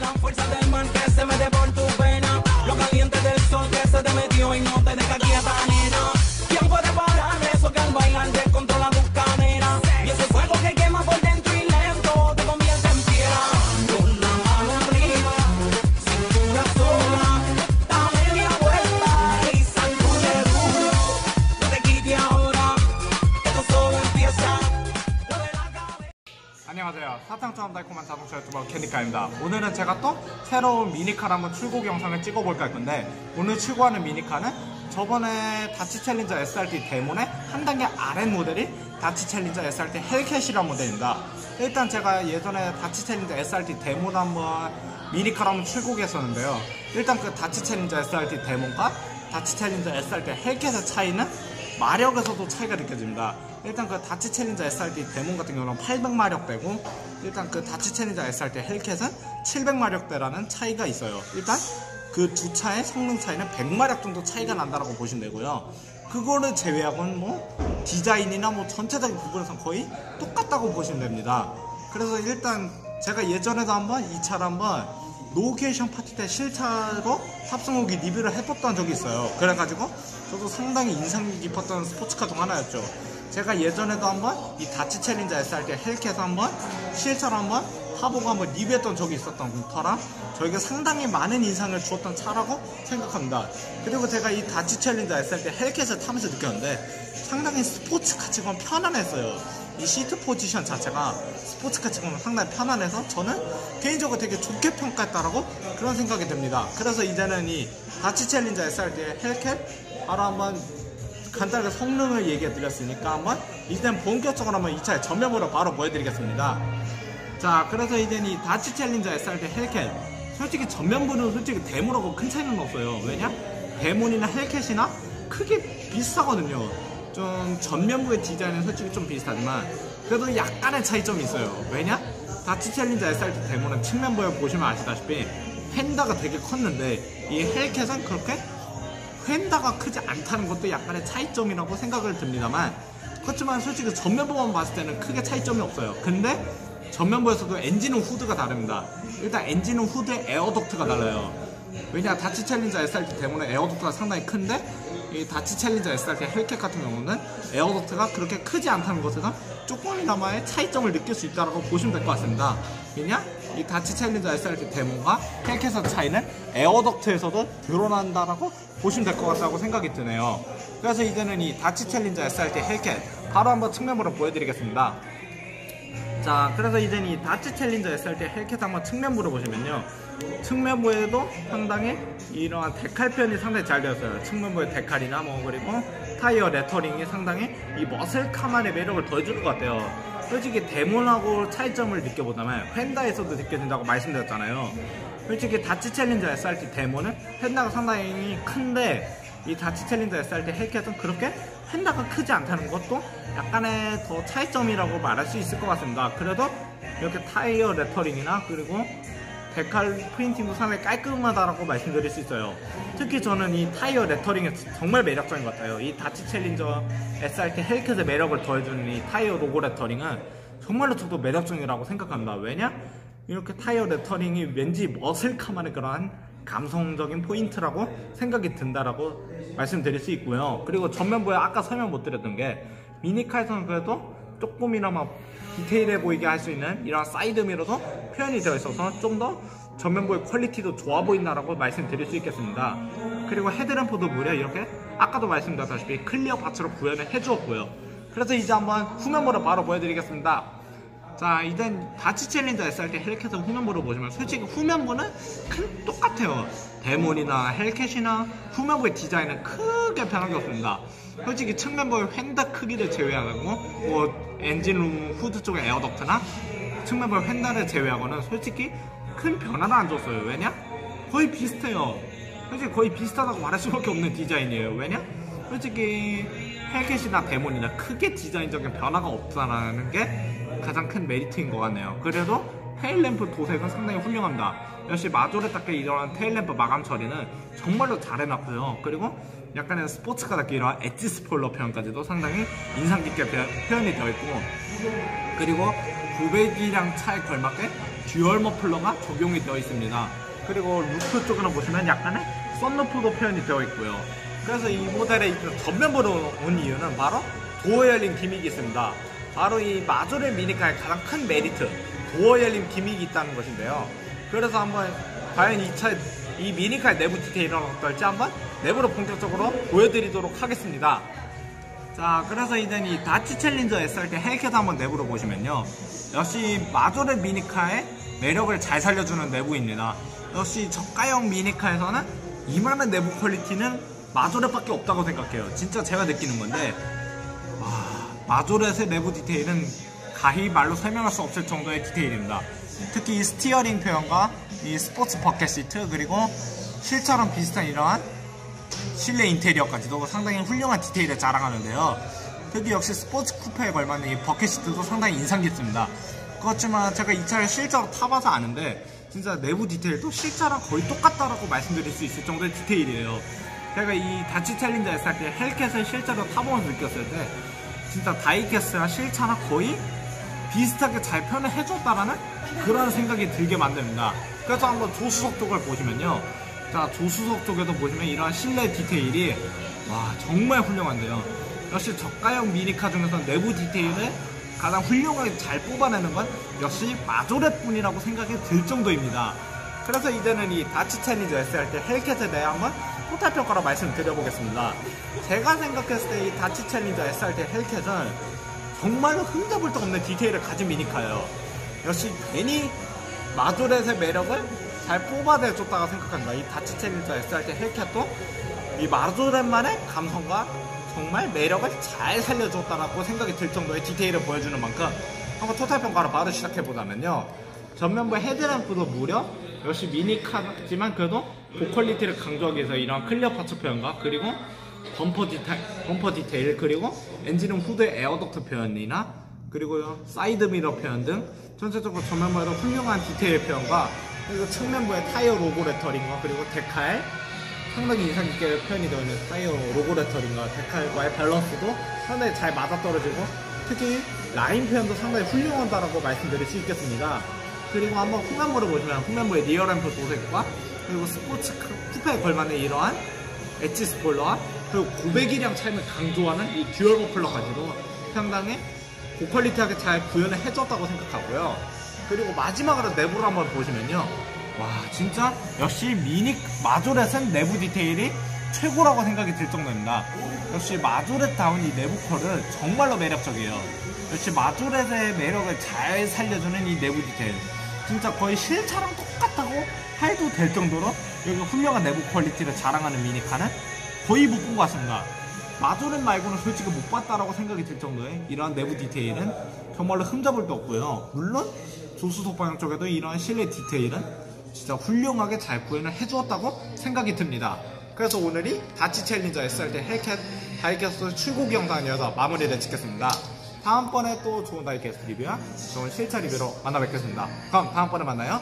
La fuerza del mar que se mete por tu pena. Lo caliente del sol que se te metió y no 캔디카입니다. 오늘은 제가 또 새로운 미니카를 한번 출고 영상을 찍어볼까 할 건데 오늘 출고하는 미니카는 저번에 닷지 챌린저 SRT 데몬의 한 단계 아래 모델인 닷지 챌린저 SRT 헬캣이라는 모델입니다. 일단 제가 예전에 닷지 챌린저 SRT 데몬 한번 미니카를 한번 출고했었는데요. 일단 그 닷지 챌린저 SRT 데몬과 닷지 챌린저 SRT 헬캣의 차이는 마력에서도 차이가 느껴집니다. 일단 그 닷지 챌린저 SRT 데몬 같은 경우는 800마력대고 일단 그 닷지 챌린저 SRT 헬캣은 700마력대라는 차이가 있어요. 일단 그 두 차의 성능 차이는 100마력 정도 차이가 난다라고 보시면 되고요. 그거를 제외하고는 뭐 디자인이나 뭐 전체적인 부분에서 거의 똑같다고 보시면 됩니다. 그래서 일단 제가 예전에도 한번 이 차를 한번 노케이션 파티 때 실차로 탑승후기 리뷰를 해봤던 적이 있어요. 그래가지고 저도 상당히 인상 깊었던 스포츠카 중 하나였죠. 제가 예전에도 한번 이 닷지 챌린저 SRT 헬캣 한번 실차로 한번 타보고 한번 리뷰했던 적이 있었던 터라 저에게 상당히 많은 인상을 주었던 차라고 생각합니다. 그리고 제가 이 닷지 챌린저 SRT 헬캣을 타면서 느꼈는데 상당히 스포츠카 치고는 편안했어요. 이 시트 포지션 자체가 스포츠카 치고는 상당히 편안해서 저는 개인적으로 되게 좋게 평가했다라고 그런 생각이 듭니다. 그래서 이제는 이 닷지 챌린저 SRT의 헬캣 바로 한번 간단하게 성능을 얘기해 드렸으니까 한번 이제는 본격적으로 한번 이 차의 전면부를 바로 보여드리겠습니다. 자, 그래서 이제는 이 닷지 챌린저 SRT 헬캣 솔직히 전면부는 솔직히 데몬하고 큰 차이는 없어요. 왜냐? 데몬이나 헬캣이나 크게 비슷하거든요. 좀 전면부의 디자인은 솔직히 좀 비슷하지만 그래도 약간의 차이점이 있어요. 왜냐? 닷지 챌린저 SRT 데몬은 측면부에 보시면 아시다시피 휀다가 되게 컸는데 이 헬캣은 그렇게 휀다가 크지 않다는 것도 약간의 차이점이라고 생각을 듭니다만 그렇지만 솔직히 전면부만 봤을 때는 크게 차이점이 없어요. 근데 전면부에서도 엔진룸 후드가 다릅니다. 일단 엔진룸 후드에 에어덕트가 달라요. 왜냐 닷지 챌린저 SRT 데몬은 에어덕트가 상당히 큰데 이 닷지 챌린저 SRT 헬캣 같은 경우는 에어덕트가 그렇게 크지 않다는 것에서 조금이나마의 차이점을 느낄 수 있다고 보시면 될 것 같습니다. 왜냐 이 닷지 챌린저 SRT 데몬과 헬캣의 차이는 에어덕트에서도 드러난다라고 보시면 될 것 같다고 생각이 드네요. 그래서 이제는 이 닷지 챌린저 SRT 헬캣 바로 한번 측면으로 보여드리겠습니다. 자, 그래서 이제 이 닷지 챌린저 SRT 헬캣 한번 측면부를 보시면요. 측면부에도 상당히 이러한 데칼 표현이 상당히 잘 되었어요. 측면부의 데칼이나 뭐 그리고 타이어 레터링이 상당히 이 머슬카만의 매력을 더해줄 것 같아요. 솔직히 데몬하고 차이점을 느껴보자면 휀다에서도 느껴진다고 말씀드렸잖아요. 솔직히 닷지 챌린저 SRT 데몬은 휀다가 상당히 큰데 이 닷지 챌린저 SRT 헬캣은 그렇게 휀다가 크지 않다는 것도 약간의 더 차이점이라고 말할 수 있을 것 같습니다. 그래도 이렇게 타이어 레터링이나 그리고 데칼 프린팅도 상당히 깔끔하다라고 말씀드릴 수 있어요. 특히 저는 이 타이어 레터링이 정말 매력적인 것 같아요. 이 닷지 챌린저 SRT 헬캣의 매력을 더해주는 이 타이어 로고 레터링은 정말로 저도 매력적이라고 생각합니다. 왜냐? 이렇게 타이어 레터링이 왠지 머슬카만의 그러한 감성적인 포인트라고 생각이 든다라고 말씀드릴 수 있고요. 그리고 전면부에 아까 설명 못 드렸던 게 미니카에서는 그래도 조금이나마 디테일해 보이게 할 수 있는 이런 사이드 미러도 표현이 되어 있어서 좀 더 전면부의 퀄리티도 좋아 보인다라고 말씀드릴 수 있겠습니다. 그리고 헤드램프도 무려 이렇게 아까도 말씀드렸다시피 클리어 파츠로 구현을 해주었고요. 그래서 이제 한번 후면부를 바로 보여드리겠습니다. 자, 이젠 닷지 챌린저 SRT 헬캣의 후면부를 보시면 솔직히 후면부는 큰 똑같아요. 데몬이나 헬캣이나 후면부의 디자인은 크게 변한 게 없습니다. 솔직히 측면부의 휀다 크기를 제외하고 뭐 엔진룸 후드 쪽의 에어덕트나 측면부의 휀다를 제외하고는 솔직히 큰 변화를 안 줬어요. 왜냐? 거의 비슷해요. 솔직히 거의 비슷하다고 말할 수밖에 없는 디자인이에요. 왜냐? 솔직히 헬캣이나 데몬이나 크게 디자인적인 변화가 없다는 게 가장 큰 메리트인 것 같네요. 그래도 테일램프 도색은 상당히 훌륭합니다. 역시 마조레트답게 이런 테일램프 마감 처리는 정말로 잘 해놨고요. 그리고 약간의 스포츠카답게 이런 엣지 스포일러 표현까지도 상당히 인상 깊게 표- 표현이 되어 있고 그리고 900이랑 차에 걸맞게 듀얼 머플러가 적용이 되어 있습니다. 그리고 루프 쪽으로 보시면 약간의 썬루프도 표현이 되어 있고요. 그래서 이 모델의 이 전면부로 온 이유는 바로 도어 열림 gimmick이 있습니다. 바로 이 마조렛 미니카의 가장 큰 메리트, 도어 열림 gimmick이 있다는 것인데요. 그래서 한번 과연 이 차, 이 미니카의 내부 디테일은 어떨지 한번 내부로 본격적으로 보여드리도록 하겠습니다. 자, 그래서 이제 이 닷지 챌린저 SRT 헬캣 한번 내부로 보시면요. 역시 마조렛 미니카의 매력을 잘 살려주는 내부입니다. 역시 저가형 미니카에서는 이만한 내부 quality는 마조렛밖에 없다고 생각해요. 진짜 제가 느끼는 건데, 와, 마조렛의 내부 디테일은 가히 말로 설명할 수 없을 정도의 디테일입니다. 특히 이 steering 표현과 이 스포츠 bucket seat 그리고 실차처럼 비슷한 이러한 실내 인테리어까지도 상당히 훌륭한 디테일을 자랑하는데요. 특히 역시 스포츠 쿠페에 걸맞는 이 bucket seat도 상당히 인상 깊습니다. 그렇지만 제가 이 차를 실제로 타봐서 아는데 진짜 내부 디테일도 실차랑 거의 똑같다라고 말씀드릴 수 있을 정도의 디테일이에요. 제가 이 다치 챌린저 SRT 헬켓을 실제로 타보면서 느꼈을 때 진짜 다이캐스랑 실차랑 거의 비슷하게 잘 표현을 해줬다라는 그런 생각이 들게 만듭니다. 그래서 한번 조수석 쪽을 보시면요. 자, 조수석 쪽에도 보시면 이러한 실내 디테일이 와, 정말 훌륭한데요. 역시 저가형 미니카 중에서 내부 디테일을 가장 훌륭하게 잘 뽑아내는 건 역시 마조렛 뿐이라고 생각이 들 정도입니다. 그래서 이제는 이 닷지 챌린저 SRT 헬캣에 대해 한번 total 평가로 말씀드려보겠습니다. 제가 생각했을 때 이 닷지 챌린저 SRT 헬캣은 정말로 흠잡을 데 없는 디테일을 가진 미니카예요. 역시 괜히 마조렛의 매력을 잘 뽑아내줬다고 생각합니다. 이 닷지 챌린저 SRT 헬캣도 이 마조렛만의 감성과 정말 매력을 잘 살려줬다라고 생각이 들 정도의 디테일을 보여주는 만큼 한번 total 평가를 바로 시작해보자면요. 전면부 헤드램프도 무려 역시 미니카지만 그래도 고quality를 강조하기 위해서 이런 clear parts 표현과 그리고 범퍼 디테일, 범퍼 디테일 그리고 엔진룸 후드 air duct 표현이나 그리고 사이드 미러 표현 등 전체적으로 전면부에도 훌륭한 디테일 표현과 그리고 측면부의 타이어 로고 lettering과 그리고 decal 상당히 인상 깊게 표현이 되어 있는 타이어 로고 lettering과 데칼과의 밸런스도 상당히 잘 맞아떨어지고 특히 라인 표현도 상당히 훌륭하다라고 말씀드릴 수 있겠습니다. 그리고 한번 후면부를 보시면 후면부의 rear lamp 도색과 그리고 스포츠 쿠페에 걸맞는 이러한 엣지 스포일러와 그리고 고배기량 차임을 강조하는 이 dual 머플러까지도 상당히 고quality하게 잘 구현을 해줬다고 생각하고요. 그리고 마지막으로 내부를 한번 보시면요. 와 진짜 역시 미니 마조렛은 내부 디테일이 최고라고 생각이 들 정도입니다. 역시 마조렛다운 이 내부 퀄은 정말로 매력적이에요. 역시 마조렛의 매력을 잘 살려주는 이 내부 디테일. 진짜 거의 실차랑 똑같다고 해도 될 정도로 여기 훌륭한 내부 quality를 자랑하는 미니카는 거의 못 본 것 같습니다. 마조렛 말고는 솔직히 못 봤다라고 생각이 들 정도의 이러한 내부 디테일은 정말로 흠잡을 데 없고요. 물론 조수석 방향 쪽에도 이러한 실내 디테일은 진짜 훌륭하게 잘 구현을 해주었다고 생각이 듭니다. 그래서 오늘이 다치 챌린저 SRT 헬켓 다이캐스트 출고기 영상이어서 마무리를 짓겠습니다. 다음번에 또 좋은 다이캐스트 리뷰와 좋은 실차 리뷰로 만나 뵙겠습니다. 그럼 다음번에 만나요.